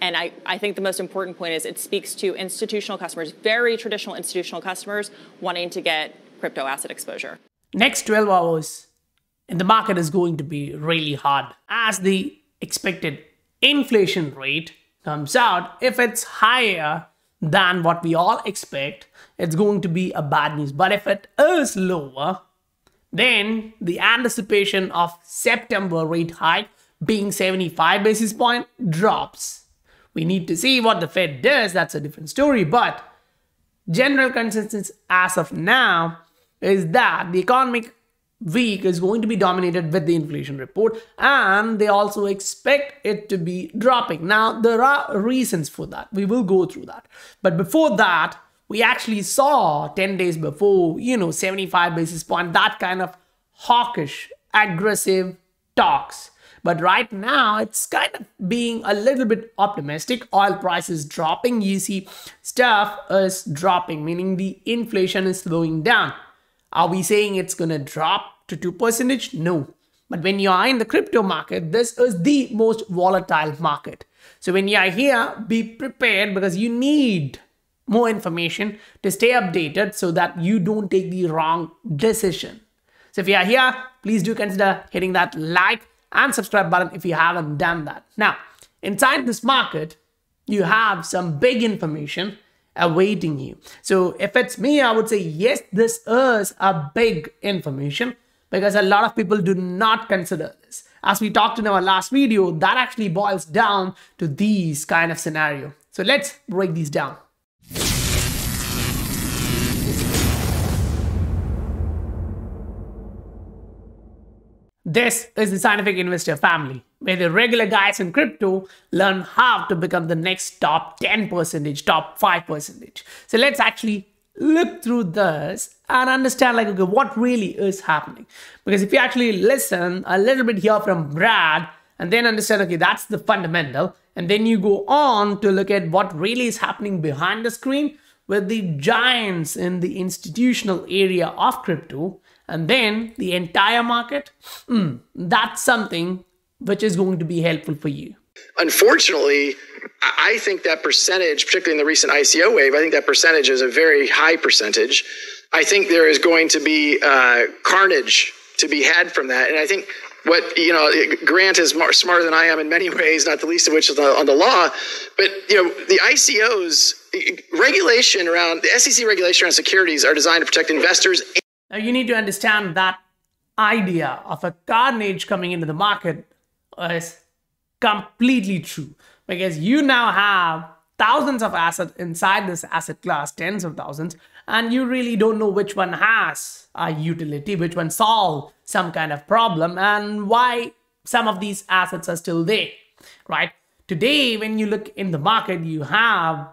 And I, I think the most important point is it speaks to institutional customers, very traditional institutional customers wanting to get crypto asset exposure. Next 12 hours in the market is going to be really hard as the expected inflation rate comes out. If it's higher than what we all expect, it's going to be a bad news. But if it is lower, then the anticipation of September rate hike being 75 basis point drops. We need to see what the Fed does. That's a different story. But general consensus as of now is that the economic week is going to be dominated with the inflation report and they also expect it to be dropping. Now, there are reasons for that. We will go through that. But before that, we actually saw 10 days before, you know, 75 basis point, that kind of hawkish, aggressive talks. But right now, it's kind of being a little bit optimistic. Oil prices dropping. You see, stuff is dropping, meaning the inflation is slowing down. Are we saying it's going to drop to 2%? No. But when you are in the crypto market, this is the most volatile market. So when you are here, be prepared because you need more information to stay updated so that you don't take the wrong decision. So if you are here, please do consider hitting that like and subscribe button if you haven't done that. Now, inside this market, you have some big information awaiting you. So if it's me, I would say, yes, this is a big information because a lot of people do not consider this. As we talked in our last video, that actually boils down to these kind of scenario. So let's break these down. This is the scientific investor family, where the regular guys in crypto learn how to become the next top 10 percentage, top 5 percentage. So let's actually look through this and understand like, okay, what really is happening. Because if you actually listen a little bit here from Brad and then understand, okay, that's the fundamental. And then you go on to look at what really is happening behind the screen with the giants in the institutional area of crypto and then the entire market, mm, that's something which is going to be helpful for you. Unfortunately, I think that percentage, particularly in the recent ICO wave, I think that percentage is a very high percentage. I think there is going to be uh, carnage to be had from that. And I think what, you know, Grant is more smarter than I am in many ways, not the least of which is on the law. But, you know, the ICOs regulation around the SEC regulation around securities are designed to protect investors now you need to understand that idea of a carnage coming into the market is completely true because you now have thousands of assets inside this asset class, tens of thousands, and you really don't know which one has a utility, which one solve some kind of problem, and why some of these assets are still there, right? Today, when you look in the market, you have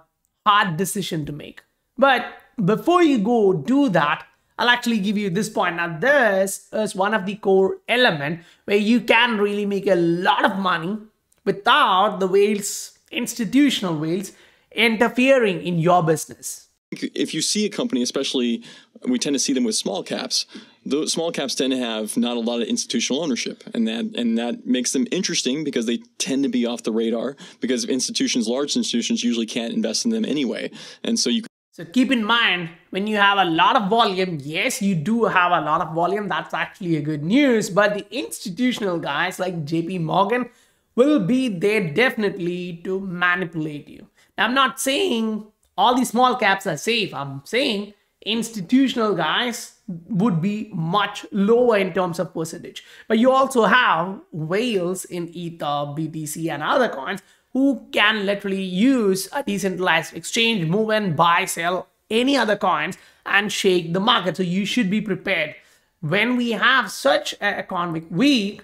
hard decision to make. But before you go do that, I'll actually give you this point. Now, this is one of the core element where you can really make a lot of money without the whales, institutional whales, interfering in your business. If you see a company, especially we tend to see them with small caps, those small caps tend to have not a lot of institutional ownership and that and that makes them interesting because they tend to be off the radar because institutions large institutions usually can't invest in them anyway and so you so keep in mind when you have a lot of volume, yes, you do have a lot of volume. That's actually a good news. But the institutional guys like JP Morgan will be there definitely to manipulate you. Now, I'm not saying all these small caps are safe. I'm saying institutional guys would be much lower in terms of percentage. But you also have whales in Ether, BTC, and other coins who can literally use a decentralized exchange, move and buy, sell any other coins and shake the market. So you should be prepared. When we have such an economic week,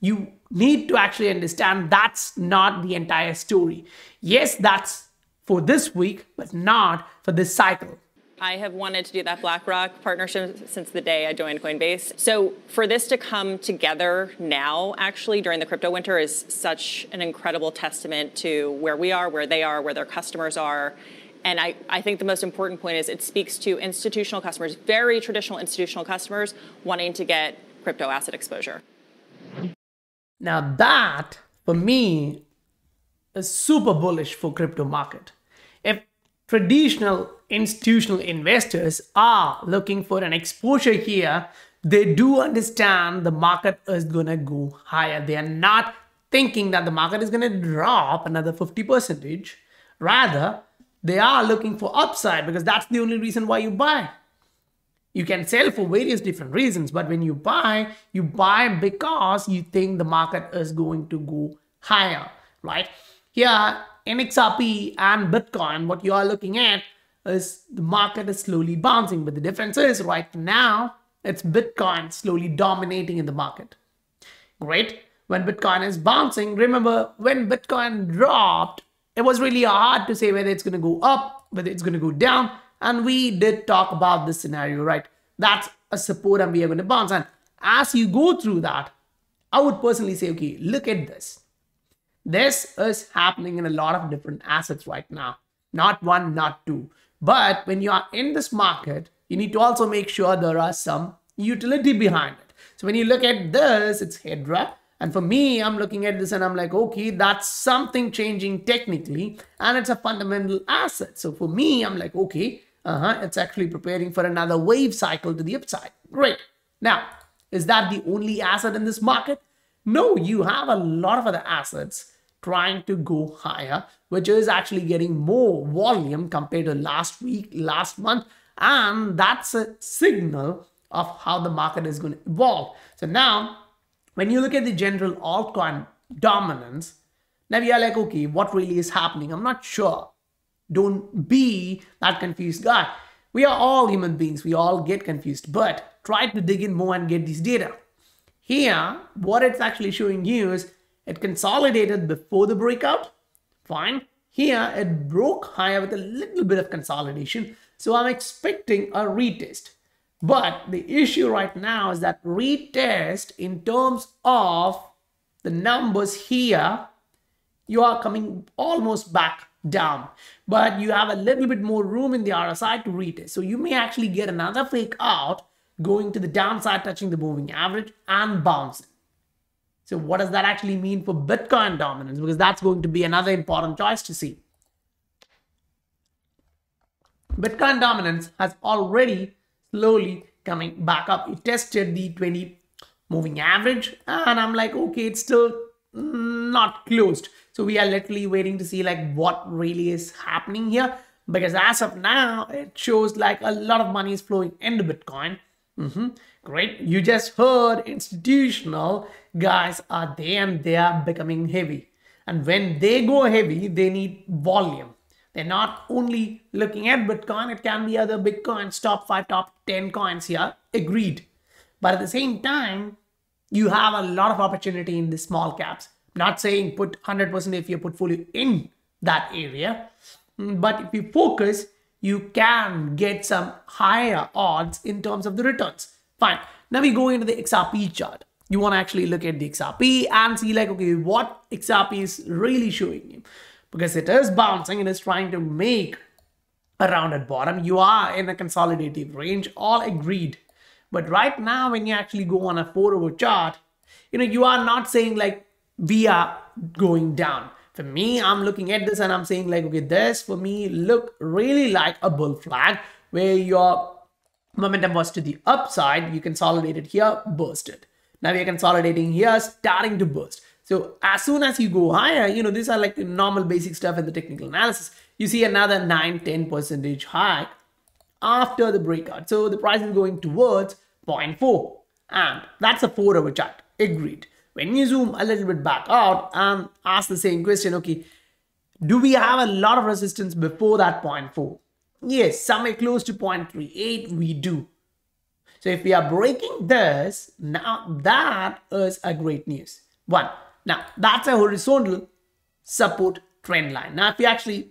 you need to actually understand that's not the entire story. Yes, that's for this week, but not for this cycle. I have wanted to do that BlackRock partnership since the day I joined Coinbase. So for this to come together now, actually during the crypto winter, is such an incredible testament to where we are, where they are, where their customers are. And I, I think the most important point is it speaks to institutional customers, very traditional institutional customers wanting to get crypto asset exposure. Now that, for me, is super bullish for crypto market. If traditional institutional investors are looking for an exposure here, they do understand the market is going to go higher. They are not thinking that the market is going to drop another 50 percentage. Rather, they are looking for upside because that's the only reason why you buy. You can sell for various different reasons, but when you buy, you buy because you think the market is going to go higher, right? Here, in XRP and Bitcoin, what you are looking at is the market is slowly bouncing, but the difference is right now, it's Bitcoin slowly dominating in the market. Great. When Bitcoin is bouncing, remember when Bitcoin dropped, it was really hard to say whether it's going to go up, whether it's going to go down. And we did talk about this scenario, right? That's a support and we are going to bounce. And as you go through that, I would personally say, okay, look at this. This is happening in a lot of different assets right now. Not one, not two. But when you are in this market, you need to also make sure there are some utility behind it. So when you look at this, it's Hedera. And for me, I'm looking at this and I'm like, okay, that's something changing technically, and it's a fundamental asset. So for me, I'm like, okay, uh-huh, it's actually preparing for another wave cycle to the upside. Great. Now, is that the only asset in this market? No, you have a lot of other assets trying to go higher, which is actually getting more volume compared to last week, last month. And that's a signal of how the market is going to evolve. So now when you look at the general altcoin dominance, now you're like, okay, what really is happening? I'm not sure. Don't be that confused guy. We are all human beings. We all get confused, but try to dig in more and get these data. Here, what it's actually showing you is it consolidated before the breakout. Fine. Here, it broke higher with a little bit of consolidation. So I'm expecting a retest. But the issue right now is that retest in terms of the numbers here, you are coming almost back down. But you have a little bit more room in the RSI to retest. So you may actually get another fake out going to the downside, touching the moving average and bouncing. So what does that actually mean for Bitcoin dominance? Because that's going to be another important choice to see. Bitcoin dominance has already slowly coming back up. It tested the 20 moving average and I'm like, okay, it's still not closed. So we are literally waiting to see like what really is happening here because as of now, it shows like a lot of money is flowing into Bitcoin. Mm-hmm. Great. You just heard institutional guys are there and they are becoming heavy. And when they go heavy, they need volume. They're not only looking at Bitcoin, it can be other Bitcoins, top five, top 10 coins here. Agreed. But at the same time, you have a lot of opportunity in the small caps. Not saying put 100% of your portfolio in that area, but if you focus, you can get some higher odds in terms of the returns. Fine. Now we go into the XRP chart. You want to actually look at the XRP and see like, okay, what XRP is really showing you because it is bouncing and is trying to make a rounded bottom. You are in a consolidative range, all agreed. But right now, when you actually go on a four hour chart, you know, you are not saying like we are going down. For me, I'm looking at this and I'm saying like, okay, this for me look really like a bull flag where your momentum was to the upside, you consolidated here, bursted. Now we are consolidating here, starting to burst. So as soon as you go higher, you know, these are like the normal basic stuff in the technical analysis. You see another 9, 10 percentage hike after the breakout. So the price is going towards 0.4 and that's a 4 hour chart. Agreed. When you zoom a little bit back out and ask the same question, okay, do we have a lot of resistance before that 0.4? Yes, somewhere close to 0.38 we do. So if we are breaking this, now that is a great news. One, now, that's a horizontal support trend line. Now, if you actually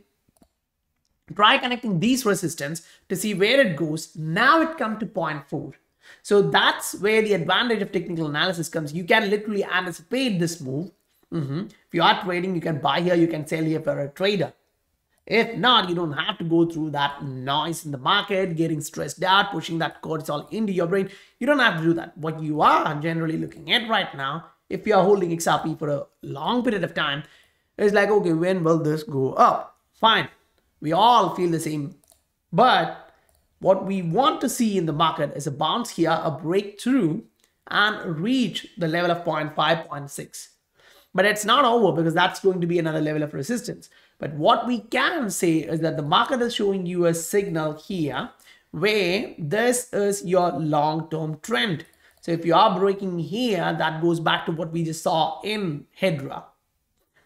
try connecting these resistance to see where it goes, now it comes to 0.4. So that's where the advantage of technical analysis comes. You can literally anticipate this move. Mm -hmm. If you are trading, you can buy here, you can sell here for a trader. If not, you don't have to go through that noise in the market, getting stressed out, pushing that cortisol into your brain. You don't have to do that. What you are generally looking at right now if you are holding XRP for a long period of time, It's like, okay, when will this go up? Fine. We all feel the same. But what we want to see in the market is a bounce here, a breakthrough, and reach the level of 0.5, 0.6. But it's not over because that's going to be another level of resistance. But what we can say is that the market is showing you a signal here where this is your long-term trend. So if you are breaking here, that goes back to what we just saw in Hedera.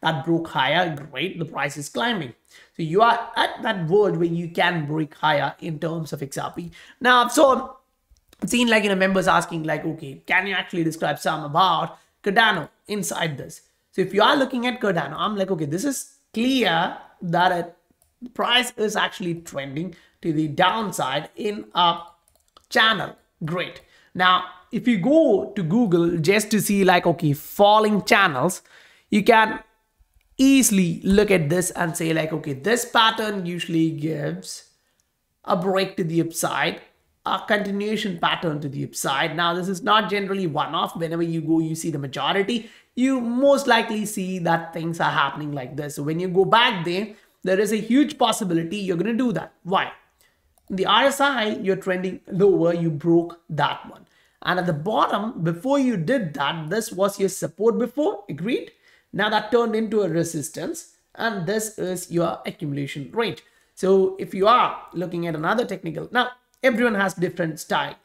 That broke higher, great, the price is climbing. So you are at that verge where you can break higher in terms of XRP. Now, so I've seen like, you know, members asking like, okay, can you actually describe some about Cardano inside this? So if you are looking at Cardano, I'm like, okay, this is clear that a price is actually trending to the downside in a channel. Great. Now, if you go to Google just to see like, okay, falling channels, you can easily look at this and say like, okay, this pattern usually gives a break to the upside a continuation pattern to the upside. Now, this is not generally one-off. Whenever you go, you see the majority you most likely see that things are happening like this. So when you go back there, there is a huge possibility you're going to do that. Why? The RSI, you're trending lower, you broke that one. And at the bottom, before you did that, this was your support before, agreed? Now that turned into a resistance and this is your accumulation rate. So if you are looking at another technical, now everyone has different style.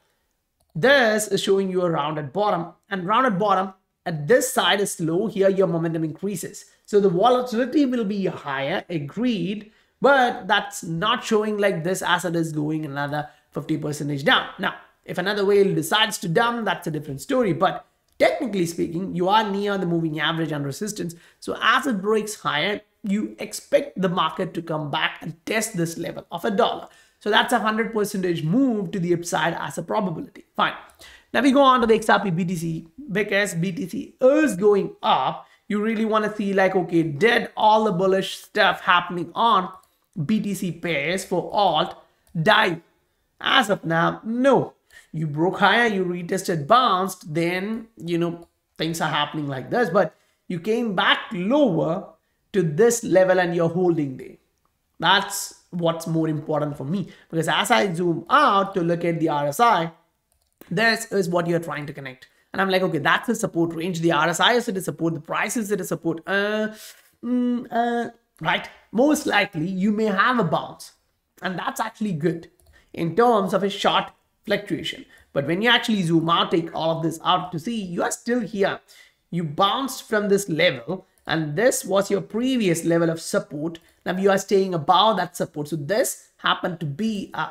This is showing you a rounded bottom and rounded bottom at this side is low, here your momentum increases. So the volatility will be higher, agreed, but that's not showing like this asset is going another 50% down. Now, if another whale decides to dump, that's a different story. But technically speaking, you are near the moving average and resistance. So as it breaks higher, you expect the market to come back and test this level of a dollar. So that's a 100 percentage move to the upside as a probability. Fine. Now we go on to the XRP BTC because BTC is going up. You really want to see like, okay, did all the bullish stuff happening on BTC pairs for alt die? As of now, no. You broke higher, you retested, bounced, then, you know, things are happening like this. But you came back lower to this level and you're holding there. That's what's more important for me. Because as I zoom out to look at the RSI, this is what you're trying to connect. And I'm like, okay, that's the support range. The RSI is to support, the price is to support. Uh, mm, uh, right? Most likely you may have a bounce. And that's actually good in terms of a short fluctuation. But when you actually zoom out, take all of this out to see, you are still here. You bounced from this level and this was your previous level of support. Now you are staying above that support. So this happened to be a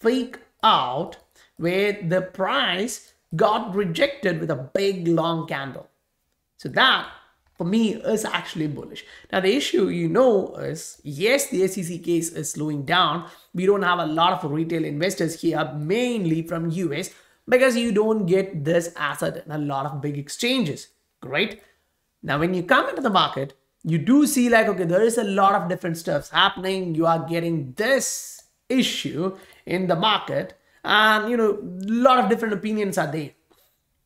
fake out where the price got rejected with a big long candle. So that for me is actually bullish. Now the issue you know is yes the SEC case is slowing down. We don't have a lot of retail investors here mainly from US because you don't get this asset in a lot of big exchanges. Great. Now when you come into the market you do see like okay there is a lot of different stuffs happening. You are getting this issue in the market and you know a lot of different opinions are there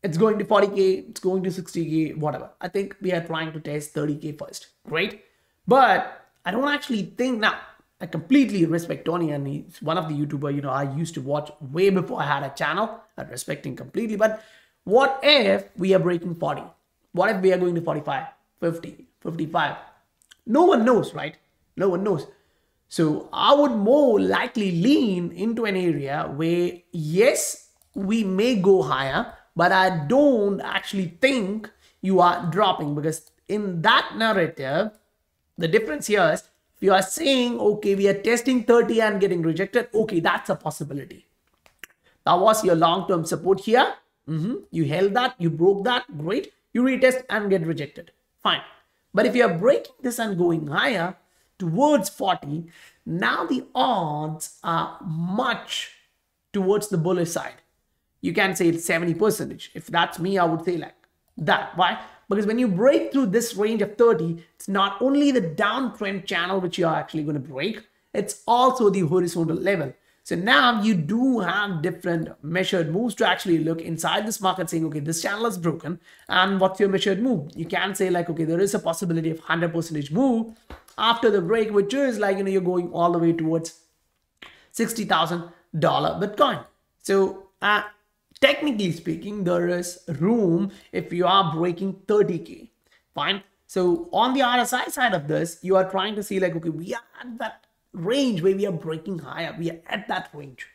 it's going to 40k it's going to 60k whatever. I think we are trying to test 30k first right? But i don't actually think now i completely respect tony and he's one of the youtuber you know i used to watch way before i had a channel. I respect him completely but what if we are breaking 40 what if we are going to 45 50 55 no one knows right? No one knows. So I would more likely lean into an area where, yes, we may go higher, but I don't actually think you are dropping because in that narrative, the difference here is if you are saying, okay, we are testing 30 and getting rejected, okay, that's a possibility. That was your long-term support here. Mm -hmm. You held that, you broke that, great. You retest and get rejected, fine. But if you are breaking this and going higher, towards 40, now the odds are much towards the bullish side. You can say it's 70 percentage. If that's me, I would say like that. Why? Because when you break through this range of 30, it's not only the downtrend channel which you are actually going to break, it's also the horizontal level. So now you do have different measured moves to actually look inside this market saying, okay, this channel is broken. And what's your measured move? You can say like, okay, there is a possibility of 100% move after the break, which is like, you know, you're going all the way towards $60,000 Bitcoin. So uh, technically speaking, there is room if you are breaking 30K, fine. So on the RSI side of this, you are trying to see like, okay, we are at that range where we are breaking higher. We are at that range.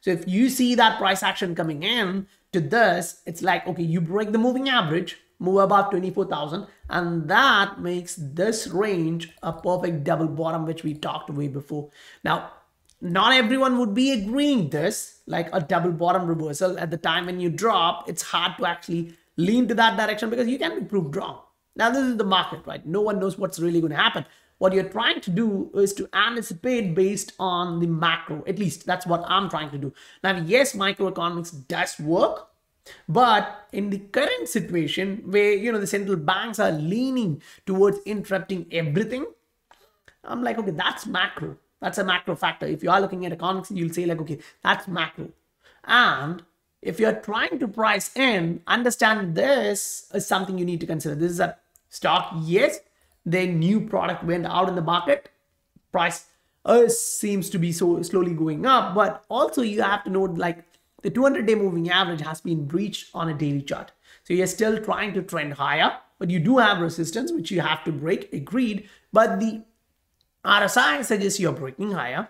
So if you see that price action coming in to this, it's like, okay, you break the moving average, move above 24,000, and that makes this range a perfect double bottom, which we talked way before. Now, not everyone would be agreeing this, like a double bottom reversal at the time when you drop, it's hard to actually lean to that direction because you can be proved wrong. Now, this is the market, right? No one knows what's really going to happen what you're trying to do is to anticipate based on the macro. At least that's what I'm trying to do. Now, yes, microeconomics does work, but in the current situation where you know the central banks are leaning towards interrupting everything, I'm like, okay, that's macro. That's a macro factor. If you are looking at economics, you'll say like, okay, that's macro. And if you're trying to price in, understand this is something you need to consider. This is a stock, yes, their new product went out in the market, price uh, seems to be so slowly going up. But also you have to note like the 200 day moving average has been breached on a daily chart. So you're still trying to trend higher, but you do have resistance, which you have to break, agreed. But the RSI suggests you're breaking higher.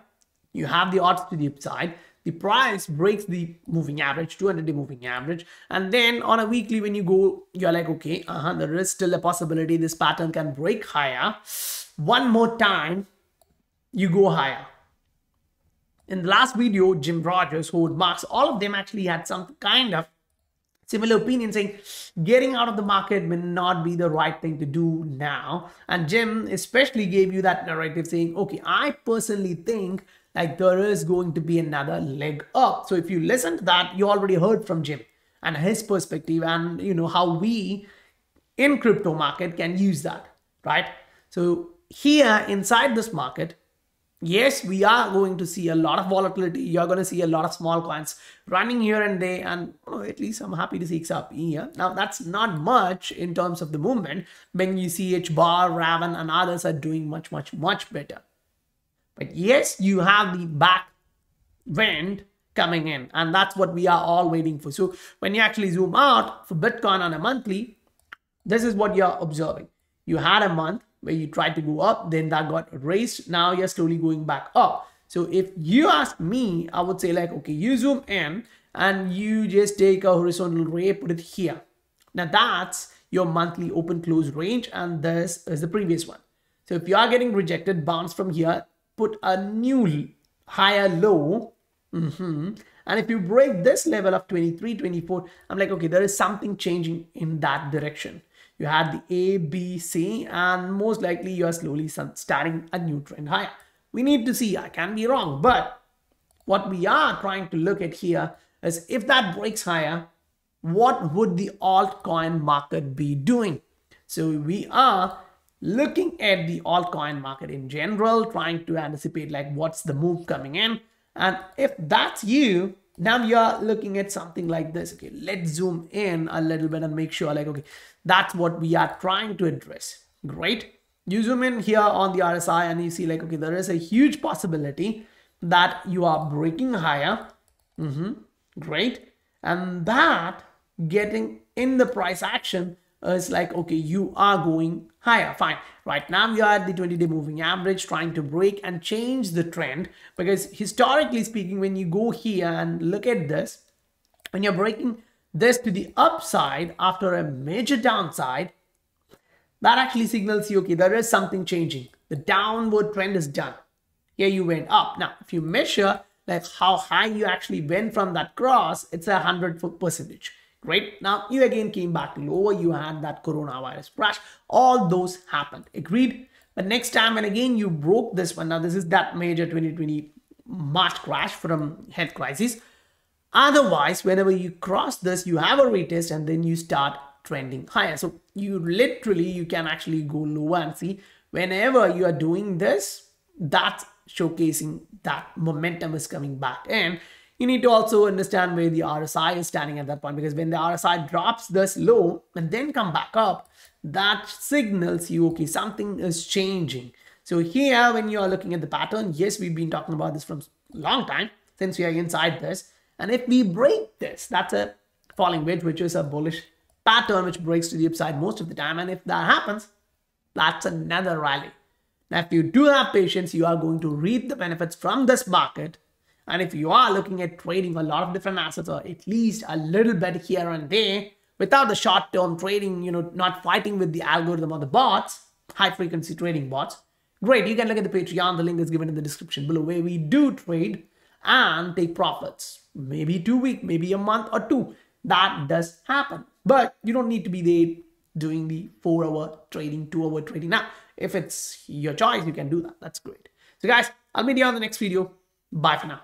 You have the odds to the upside. The price breaks the moving average 200 day moving average. And then on a weekly when you go you're like okay uh-huh there is still a possibility this pattern can break higher. One more time you go higher. In the last video jim rogers howard marks all of them actually had some kind of similar opinion saying getting out of the market may not be the right thing to do now and jim especially gave you that narrative saying okay i personally think like there is going to be another leg up. So if you listen to that, you already heard from Jim and his perspective and you know how we in crypto market can use that, right? So here inside this market, yes, we are going to see a lot of volatility. You're going to see a lot of small coins running here and there. And oh, at least I'm happy to see XRP here. Now, that's not much in terms of the movement. When you see H bar, Raven, and others are doing much, much, much better. But yes, you have the back wind coming in, and that's what we are all waiting for. So when you actually zoom out for Bitcoin on a monthly, this is what you're observing. You had a month where you tried to go up, then that got raised. Now you're slowly going back up. So if you ask me, I would say like, okay, you zoom in and you just take a horizontal ray, put it here. Now that's your monthly open close range and this is the previous one. So if you are getting rejected, bounce from here, put a new higher low. Mm -hmm. And if you break this level of 23, 24, I'm like, okay, there is something changing in that direction. You had the A, B, C, and most likely you are slowly starting a new trend higher. We need to see, I can be wrong, but what we are trying to look at here is if that breaks higher, what would the altcoin market be doing? So we are looking at the altcoin market in general, trying to anticipate like what's the move coming in. And if that's you, now you're looking at something like this. Okay, let's zoom in a little bit and make sure like, okay, that's what we are trying to address. Great. You zoom in here on the RSI and you see like, okay, there is a huge possibility that you are breaking higher. Mm -hmm. Great. And that getting in the price action Uh, is like, okay, you are going higher. Fine. Right now we are at the 20 day moving average trying to break and change the trend because historically speaking, when you go here and look at this, when you're breaking this to the upside after a major downside, that actually signals you, okay, there is something changing. The downward trend is done. Here you went up. Now, if you measure like how high you actually went from that cross, it's a hundred percentage. Great. Now you again came back lower. You had that coronavirus crash. All those happened. Agreed. But next time, and again, you broke this one. Now this is that major 2020 March crash from health crisis. Otherwise, whenever you cross this, you have a retest and then you start trending higher. So you literally, you can actually go lower and see whenever you are doing this, that's showcasing that momentum is coming back in. You need to also understand where the RSI is standing at that point because when the RSI drops this low and then come back up, that signals you, okay, something is changing. So here, when you are looking at the pattern, yes, we've been talking about this from long time since we are inside this. And if we break this, that's a falling wedge, which is a bullish pattern which breaks to the upside most of the time. And if that happens, that's another rally. Now, if you do have patience, you are going to reap the benefits from this market. And if you are looking at trading a lot of different assets or at least a little bit here and there without the short term trading, you know, not fighting with the algorithm or the bots, high frequency trading bots, great. You can look at the Patreon. The link is given in the description below where we do trade and take profits. Maybe two week, maybe a month or two. That does happen. But you don't need to be there doing the four hour trading, two hour trading. Now, if it's your choice, you can do that. That's great. So guys, I'll meet you on the next video. Bye for now.